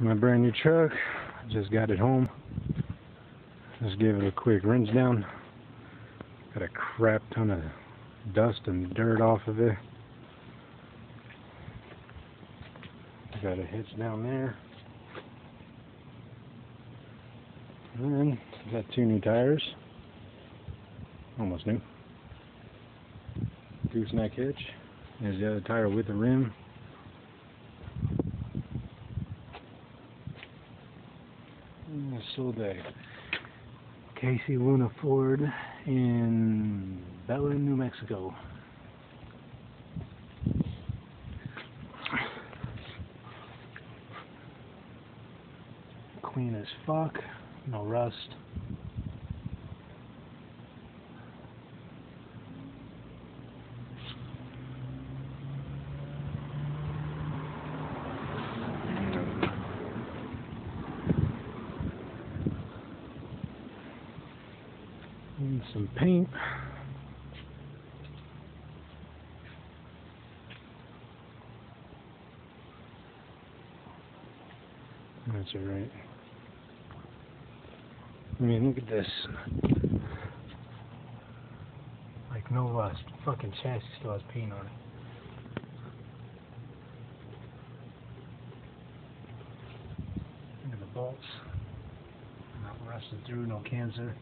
my brand new truck. Just got it home. Just gave it a quick rinse down. Got a crap ton of dust and dirt off of it. Got a hitch down there. And got two new tires. Almost new. Gooseneck hitch. There's the other tire with the rim. And I Casey Luna Ford in Belen, New Mexico. Clean as fuck, no rust. And some paint. That's alright. I mean, look at this. Like, no rust. Fucking chassis still has paint on it. Look at the bolts. Not rusted through, no cancer.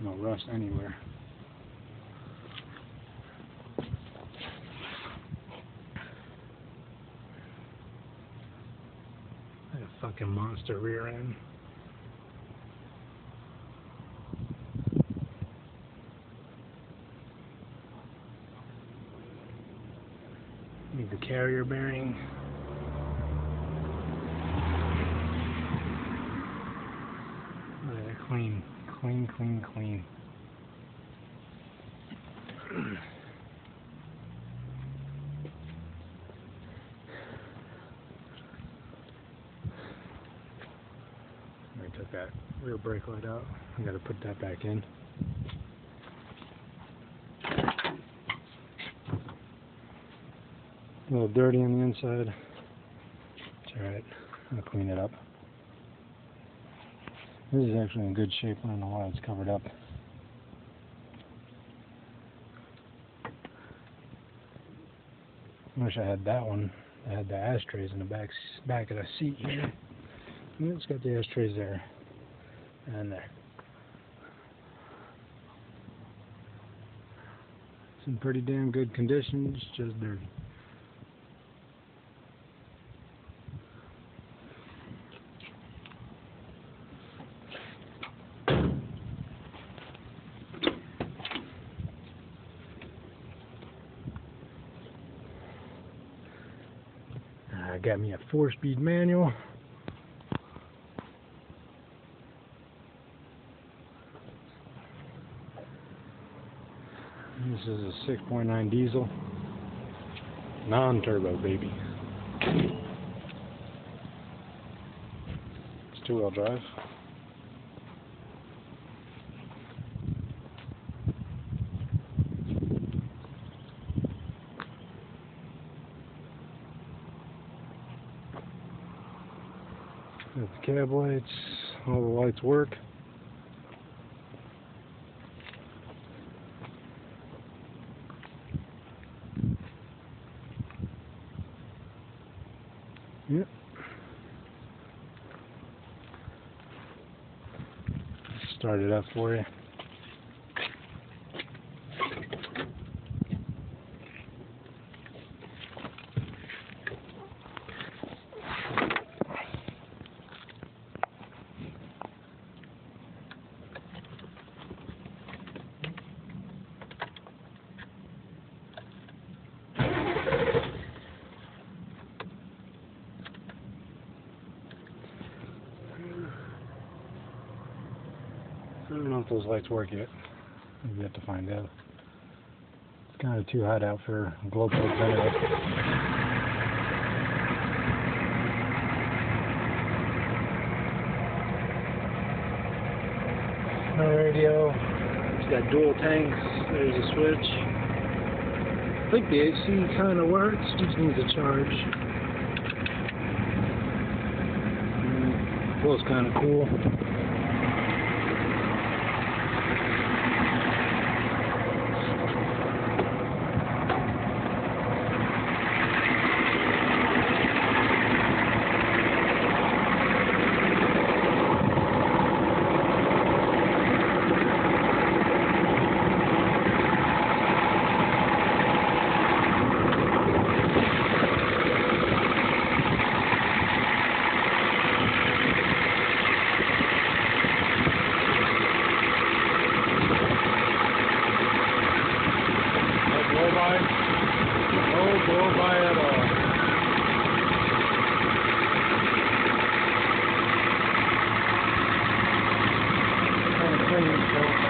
No rust anywhere. A fucking monster rear end. Need the carrier bearing. That clean, clean, clean, clean. I took that rear brake light out. I gotta put that back in. A little dirty on the inside. It's alright. I'll clean it up. This is actually in good shape. I don't know why it's covered up. Wish I had that one. I had the ashtrays in the back back of the seat here. And it's got the ashtrays there and there. It's in pretty damn good condition. It's just dirty. I got me a four-speed manual. This is a 6.9 diesel, non-turbo baby. It's two-wheel drive. The cab lights, all the lights work. Yep. Start it up for you. I don't know if those lights work yet. We've yet to find out. It's kind of too hot out for glow plug ventilator. No radio. It's got dual tanks. There's a switch. I think the AC kind of works, just needs a charge. Mm, Feels kind of cool. By, no blow by at all. Kind of clean, so.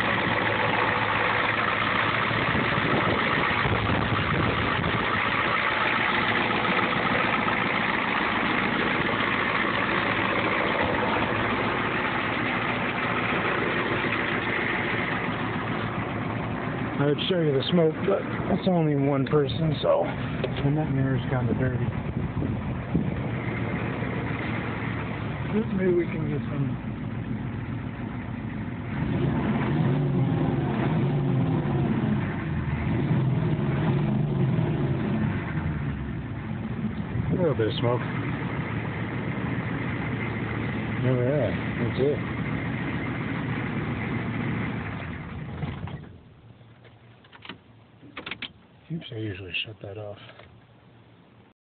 I would show you the smoke, but it's only one person, so. And that mirror's kind of dirty. Maybe we can get some. A little bit of smoke. Oh yeah, that's it. I usually shut that off.